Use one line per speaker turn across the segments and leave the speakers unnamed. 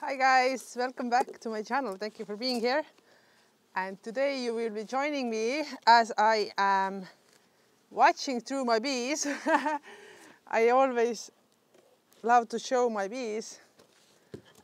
Hi guys, welcome back to my channel. Thank you for being here. And today you will be joining me as I am watching through my bees. I always love to show my bees.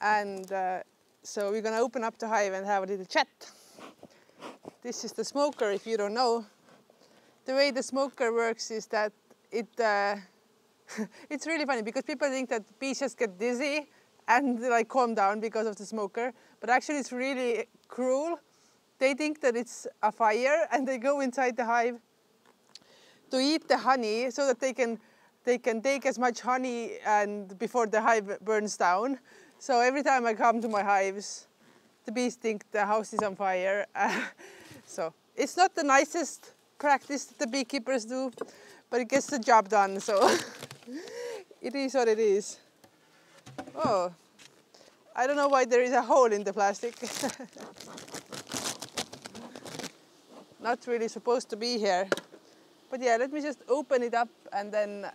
And uh, so we're gonna open up the hive and have a little chat. This is the smoker if you don't know. The way the smoker works is that it uh, it's really funny because people think that bees just get dizzy and like calm down because of the smoker, but actually it's really cruel. They think that it's a fire and they go inside the hive to eat the honey so that they can they can take as much honey and before the hive burns down. So every time I come to my hives, the bees think the house is on fire. so it's not the nicest practice that the beekeepers do, but it gets the job done. So it is what it is. Oh, I don't know why there is a hole in the plastic. Not really supposed to be here. But yeah, let me just open it up and then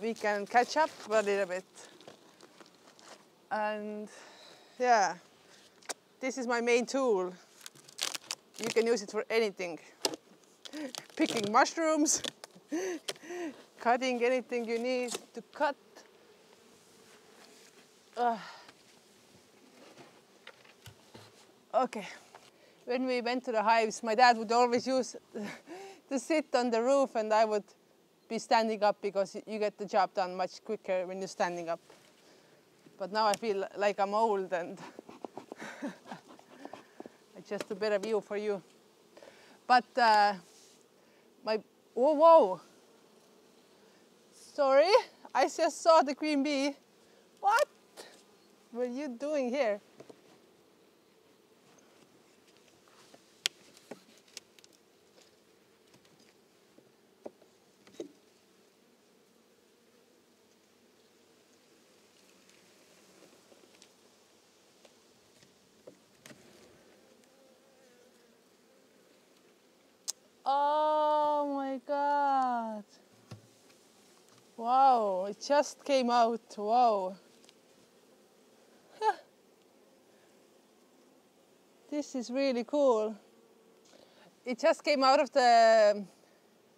we can catch up a little bit. And yeah, this is my main tool. You can use it for anything. Picking mushrooms, cutting anything you need to cut. Uh, okay. When we went to the hives, my dad would always use to sit on the roof and I would be standing up because you get the job done much quicker when you're standing up. But now I feel like I'm old and just a better view for you. But uh, my, whoa, whoa. Sorry, I just saw the queen bee. What were you doing here? Oh my god. Wow, it just came out. Wow. This is really cool. It just came out of the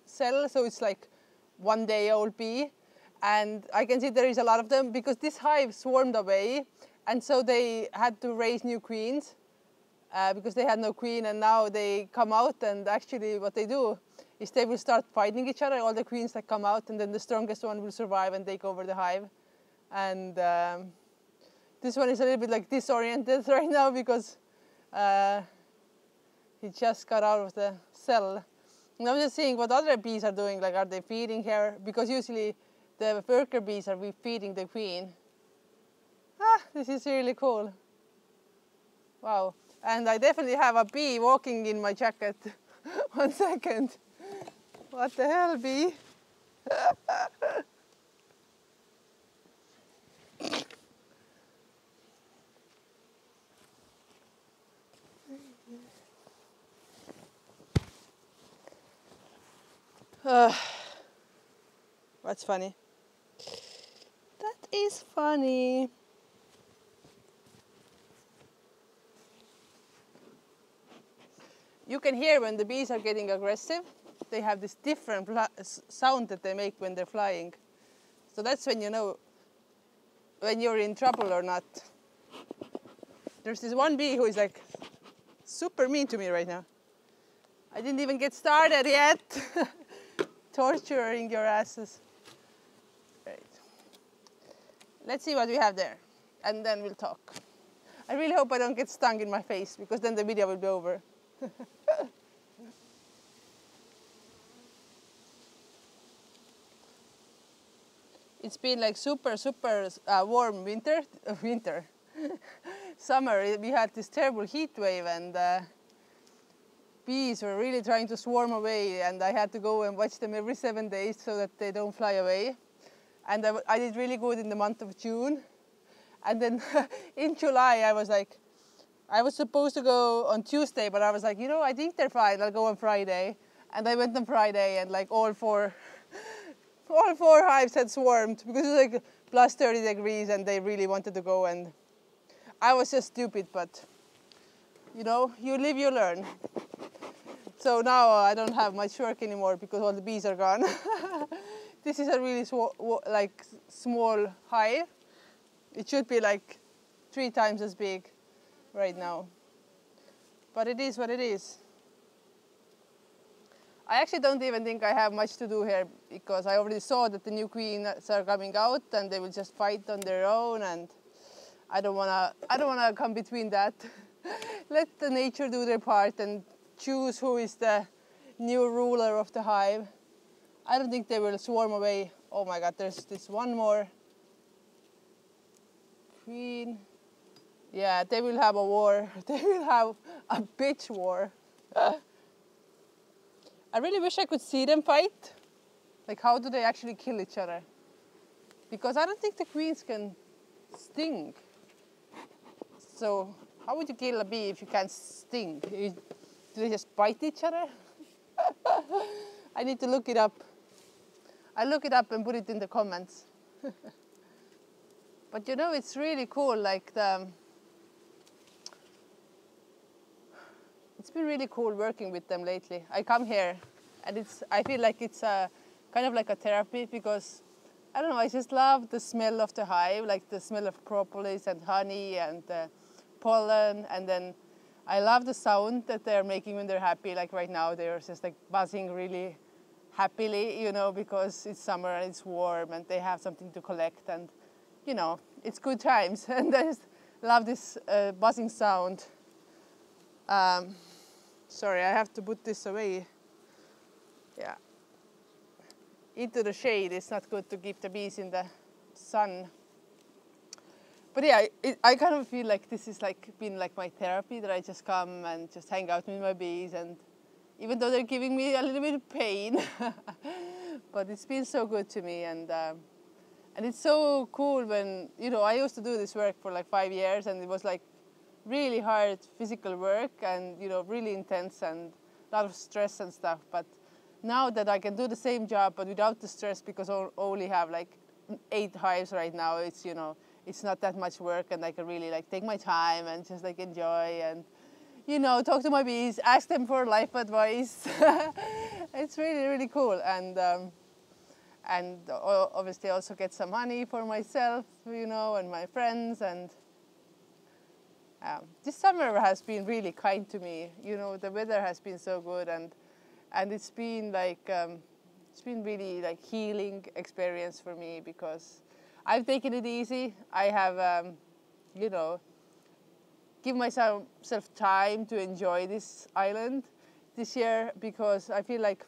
cell, so it's like one day old bee. And I can see there is a lot of them because this hive swarmed away. And so they had to raise new queens uh, because they had no queen and now they come out and actually what they do is they will start fighting each other, all the queens that come out and then the strongest one will survive and take over the hive. And um, this one is a little bit like disoriented right now because uh, he just got out of the cell. And I'm just seeing what other bees are doing, like are they feeding here? Because usually the worker bees are feeding the queen. Ah, this is really cool. Wow. And I definitely have a bee walking in my jacket. One second. What the hell, bee? uh, that's funny. That is funny. You can hear when the bees are getting aggressive. They have this different sound that they make when they're flying. So that's when you know when you're in trouble or not. There's this one bee who is like super mean to me right now. I didn't even get started yet. Torturing your asses. Right. Let's see what we have there and then we'll talk. I really hope I don't get stung in my face because then the video will be over. it's been like super, super uh, warm winter, winter, summer. We had this terrible heat wave and uh, bees were really trying to swarm away and I had to go and watch them every seven days so that they don't fly away. And I, I did really good in the month of June. And then in July, I was like, I was supposed to go on Tuesday, but I was like, you know, I think they're fine. I'll go on Friday. And I went on Friday and like all four, all four hives had swarmed because it was like plus 30 degrees and they really wanted to go. And I was just stupid, but you know, you live, you learn. So now I don't have much work anymore because all the bees are gone. this is a really like small hive. It should be like three times as big right now. But it is what it is. I actually don't even think I have much to do here because I already saw that the new queens are coming out and they will just fight on their own and I don't wanna I don't wanna come between that. Let the nature do their part and choose who is the new ruler of the hive. I don't think they will swarm away. Oh my god, there's this one more queen. Yeah, they will have a war. They will have a bitch war. I really wish I could see them fight. Like, how do they actually kill each other? Because I don't think the queens can sting. So, how would you kill a bee if you can't sting? Do they just bite each other? I need to look it up. I'll look it up and put it in the comments. but you know, it's really cool, like the it's been really cool working with them lately. I come here and it's I feel like it's a kind of like a therapy because I don't know, I just love the smell of the hive, like the smell of propolis and honey and uh, pollen and then I love the sound that they're making when they're happy. Like right now, they're just like buzzing really happily, you know, because it's summer and it's warm and they have something to collect and, you know, it's good times. And I just love this uh, buzzing sound. Um, Sorry, I have to put this away. Yeah. Into the shade, it's not good to keep the bees in the sun. But yeah, it, I kind of feel like this is like been like my therapy that I just come and just hang out with my bees and even though they're giving me a little bit of pain, but it's been so good to me and um, and it's so cool when you know I used to do this work for like five years and it was like really hard physical work and you know really intense and a lot of stress and stuff. But now that i can do the same job but without the stress because i only have like eight hives right now it's you know it's not that much work and i can really like take my time and just like enjoy and you know talk to my bees ask them for life advice. It's really really cool. And um, and obviously also get some money for myself you know and my friends. And um, this summer has been really kind to me. You know, the weather has been so good, and and it's been like um, it's been really like healing experience for me because I've taken it easy. I have, um, you know, give myself time to enjoy this island this year because I feel like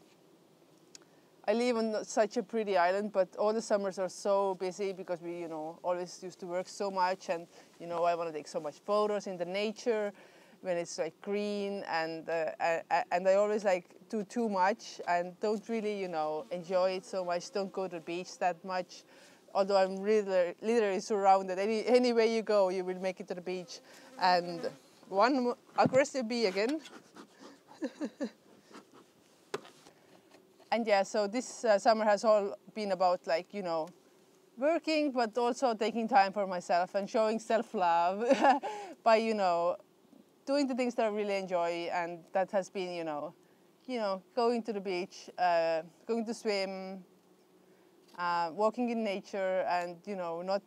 I live on such a pretty island, but all the summers are so busy because we, you know, always used to work so much, and you know, I want to take so much photos in the nature when it's like green, and uh, and I always like do too much and don't really, you know, enjoy it so much. Don't go to the beach that much, although I'm really literally surrounded. Any any way you go, you will make it to the beach, and one aggressive bee again. and yeah, so this uh, summer has all been about like, you know, working, but also taking time for myself and showing self-love by, you know, doing the things that I really enjoy. And that has been, you know, you know, going to the beach, uh, going to swim, uh, walking in nature and, you know, not,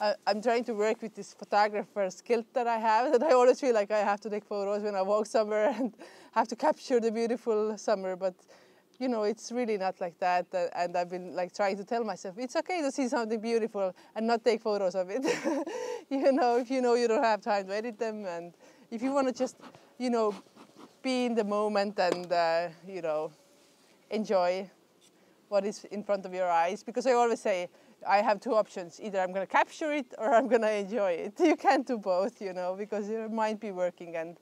uh, I'm trying to work with this photographer skill that I have that I always feel like I have to take photos when I walk somewhere and have to capture the beautiful summer. But you know, it's really not like that. Uh, and I've been like trying to tell myself, it's okay to see something beautiful and not take photos of it. you know, if you know you don't have time to edit them and if you want to just, you know, be in the moment and, uh, you know, enjoy what is in front of your eyes. Because I always say, I have two options. Either I'm going to capture it or I'm going to enjoy it. You can't do both, you know, because your mind be working and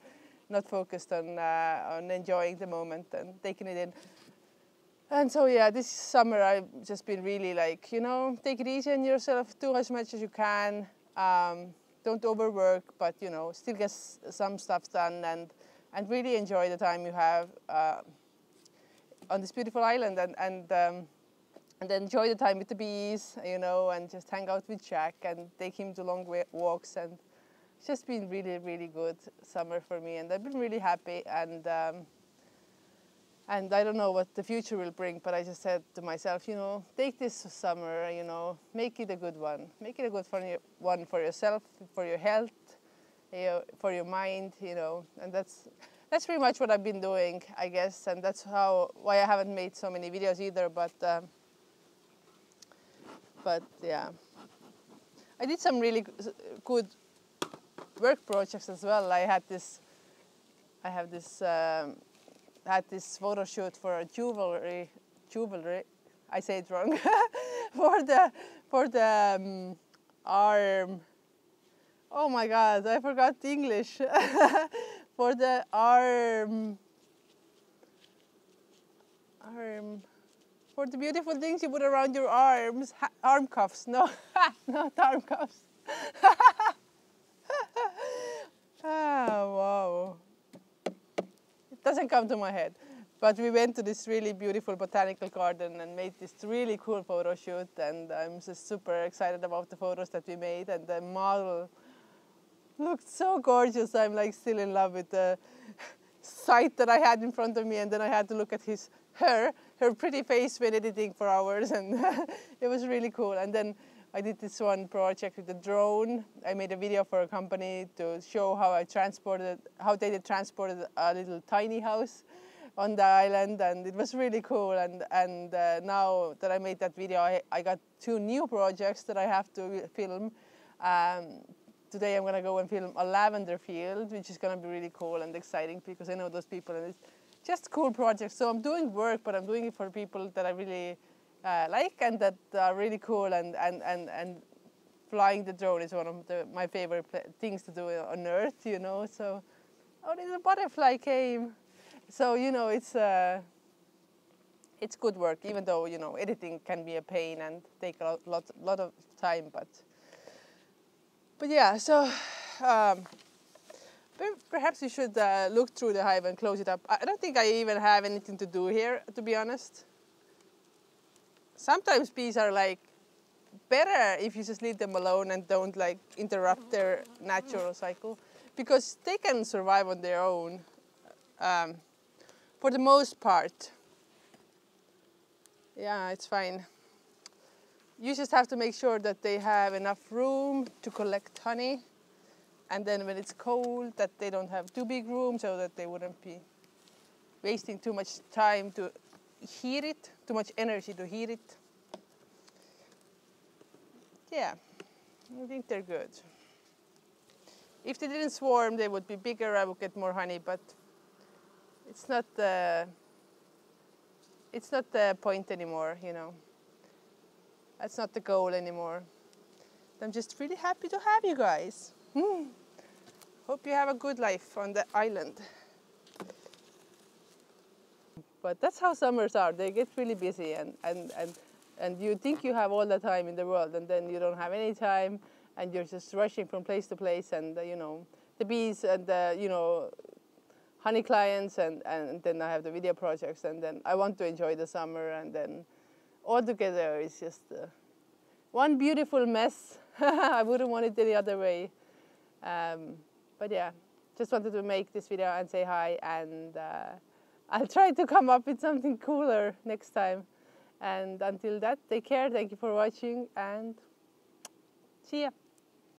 not focused on, uh, on enjoying the moment and taking it in. And so yeah, this summer I've just been really like, you know, take it easy on yourself, do as much as you can. Um, don't overwork, but you know, still get some stuff done and and really enjoy the time you have uh, on this beautiful island and and um, and enjoy the time with the bees, you know, and just hang out with Jack and take him to long walks. And it's just been really, really good summer for me, and I've been really happy. And um, and I don't know what the future will bring, but I just said to myself, you know, take this summer, you know, make it a good one, make it a good one for yourself, for your health, you know, for your mind, you know, and that's that's pretty much what I've been doing, I guess, and that's how why I haven't made so many videos either. But um, but yeah, I did some really good work projects as well. I had this, I have this, um, had this photo shoot for a jewelry, jewelry. I say it wrong, for the for the um, arm. Oh my God, I forgot English. for the arm, arm, for the beautiful things you put around your arms, arm cuffs. No, not arm cuffs. ah, wow. It doesn't come to my head. But we went to this really beautiful botanical garden and made this really cool photo shoot. And I'm just super excited about the photos that we made. And the model looked so gorgeous. I'm like still in love with the sight that I had in front of me. And then I had to look at his her, her pretty face when editing for hours. And it was really cool. And then I did this one project with the drone. I made a video for a company to show how I transported, how they transported a little tiny house on the island, and it was really cool. And and uh, now that I made that video, I, I got two new projects that I have to film. Um, today I'm gonna go and film a lavender field, which is gonna be really cool and exciting because I know those people, and it's just cool projects. So I'm doing work, but I'm doing it for people that I really uh, like and that are really cool and, and, and, and flying the drone is one of the, my favorite things to do on earth you know so oh little butterfly came so you know it's uh, it's good work even though you know editing can be a pain and take a lot, lot, lot of time but but yeah so um, perhaps you should uh, look through the hive and close it up I don't think I even have anything to do here to be honest sometimes bees are like better if you just leave them alone and don't like interrupt their natural cycle because they can survive on their own um, for the most part. Yeah, it's fine. You just have to make sure that they have enough room to collect honey and then when it's cold that they don't have too big room so that they wouldn't be wasting too much time to heat it, too much energy to heat it. Yeah, I think they're good. If they didn't swarm, they would be bigger, I would get more honey, but it's not the, it's not the point anymore, you know. That's not the goal anymore. I'm just really happy to have you guys. Hmm. Hope you have a good life on the island. But that's how summers are. They get really busy and, and, and, and you think you have all the time in the world and then you don't have any time and you're just rushing from place to place and, uh, you know, the bees and the, you know, honey clients and, and then I have the video projects and then I want to enjoy the summer and then all together it's just uh, one beautiful mess. I wouldn't want it any other way. Um, but yeah, just wanted to make this video and say hi and uh, I'll try to come up with something cooler next time. And until that, take care. Thank you for watching and see ya.